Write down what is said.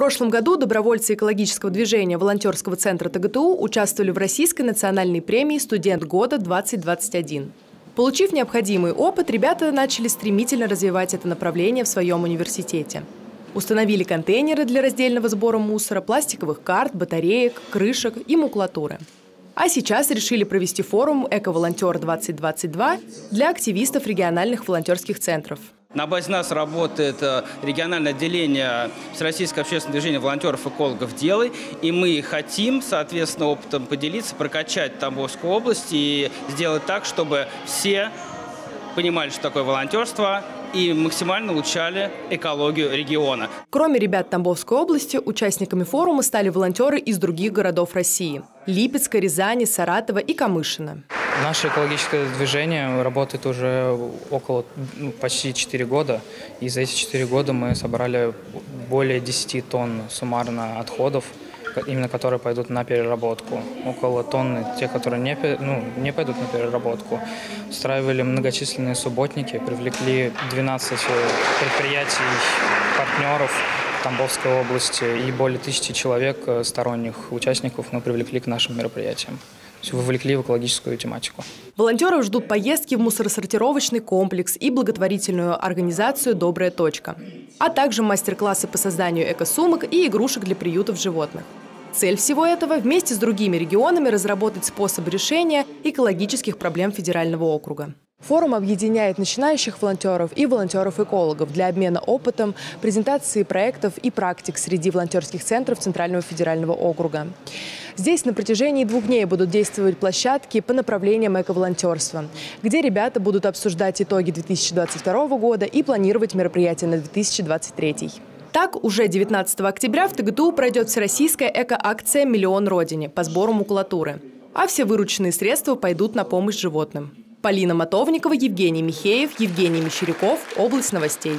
прошлом году добровольцы экологического движения волонтерского центра ТГТУ участвовали в Российской национальной премии «Студент года-2021». Получив необходимый опыт, ребята начали стремительно развивать это направление в своем университете. Установили контейнеры для раздельного сбора мусора, пластиковых карт, батареек, крышек и макулатуры. А сейчас решили провести форум «Эко-волонтер-2022» для активистов региональных волонтерских центров. На базе нас работает э, региональное отделение Всероссийского общественного движения волонтеров-экологов «Делай». И мы хотим, соответственно, опытом поделиться, прокачать Тамбовскую область и сделать так, чтобы все понимали, что такое волонтерство, и максимально улучшали экологию региона. Кроме ребят Тамбовской области, участниками форума стали волонтеры из других городов России – Липецка, Рязани, Саратова и Камышина. Наше экологическое движение работает уже около ну, почти 4 года. И за эти 4 года мы собрали более 10 тонн суммарно отходов – именно которые пойдут на переработку. Около тонны те, которые не, ну, не пойдут на переработку. Устраивали многочисленные субботники, привлекли 12 предприятий, партнеров Тамбовской области и более тысячи человек, э, сторонних участников, мы привлекли к нашим мероприятиям вовлекли в экологическую тематику. Волонтеров ждут поездки в мусоросортировочный комплекс и благотворительную организацию «Добрая точка», а также мастер-классы по созданию экосумок и игрушек для приютов животных. Цель всего этого – вместе с другими регионами разработать способ решения экологических проблем федерального округа. Форум объединяет начинающих волонтеров и волонтеров-экологов для обмена опытом, презентации проектов и практик среди волонтерских центров Центрального федерального округа. Здесь на протяжении двух дней будут действовать площадки по направлениям эко-волонтерства, где ребята будут обсуждать итоги 2022 года и планировать мероприятия на 2023. Так, уже 19 октября в ТГТУ пройдет всероссийская эко-акция «Миллион Родине» по сбору макулатуры. А все вырученные средства пойдут на помощь животным. Полина Мотовникова, Евгений Михеев, Евгений Мещеряков. Область новостей.